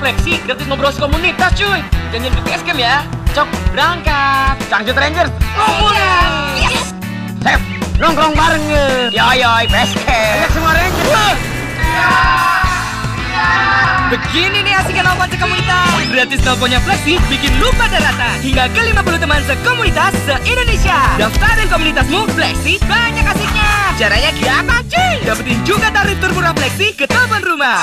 gratis ngobrol komunitas cuy. janjian ke base ya. Cok, berangkat. Cangcut Rangers. ngomongan Yes. Sep, nongkrong bareng ya. Yoi yoi, base camp. Ayo semua Rangers. Begini nih asiknya nelfon sekomunitas Gratis teleponnya Flexi bikin lupa daratan Hingga ke 50 teman sekomunitas se-Indonesia Daftarin komunitasmu Flexi banyak asiknya Caranya gampang cuy Dapetin juga tarif termurah Flexi ke telepon rumah